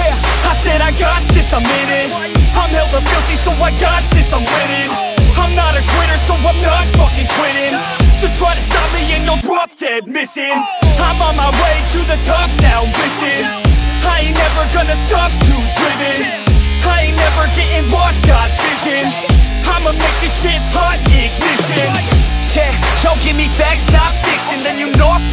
Yeah, I said I got this, I'm in it. I'm hella filthy, so I got this, I'm winning. I'm not a quitter, so I'm not fucking quitting. Just try to stop me and you'll drop dead missing. I'm on my way to the top now, listen. I ain't never gonna stop, too driven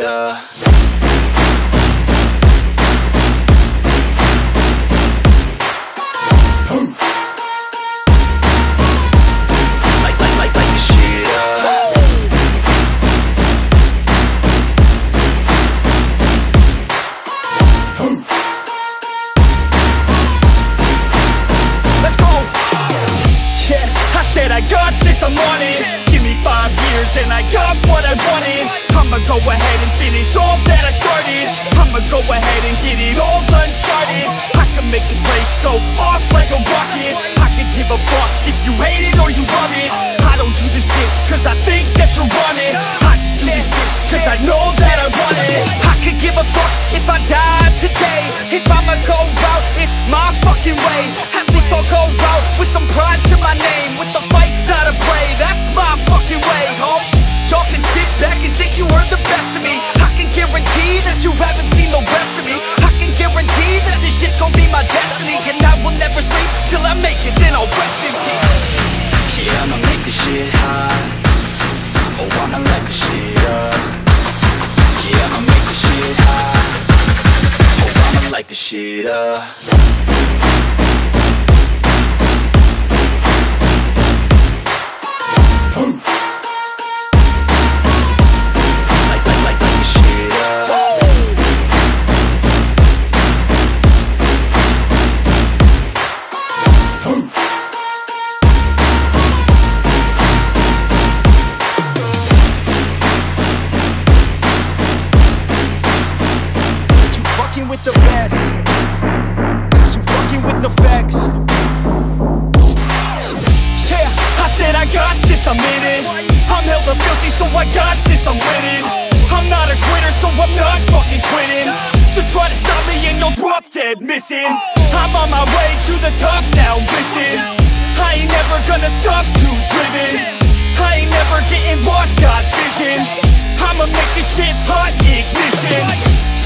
up. Let's go! Yeah, I said I got this, I'm on it five years and I got what I wanted. I'ma go ahead and finish all that I started. I'ma go ahead and get it all uncharted. I can make this place go off like a rocket. I can give a fuck if you hate it or you love it. I don't do this shit cause I think that you're it I just do this shit cause I know that I want it. I could give a fuck if I die today. If I'ma go out, it's my fucking way. At least I'll go out with some pride to my name. With the fight, not a play, that's my this shit hot Oh, I'ma light this shit up. Yeah, I'ma make this shit hot Oh, I'ma light this shit up NEFFEX. Yeah, I said I got this, I'm in it. I'm held up guilty, so I got this, I'm winning. I'm not a quitter, so I'm not fucking quitting. Just try to stop me and you'll drop dead missing. I'm on my way to the top now, listen. I ain't never gonna stop too driven. I ain't never getting lost, got vision. I'ma make this shit hot, ignition.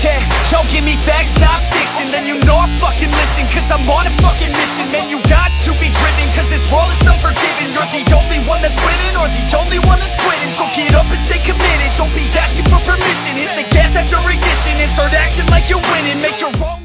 Yeah, don't give me facts, not ambition Then you know I fucking listen Cause I'm on a fucking mission. Man, you got to be driven Cause this world is unforgiving. You're the only one that's winning Or the only one that's quitting. So get up and stay committed. Don't be asking for permission. Hit the gas after ignition And start acting like you're winning. Make your own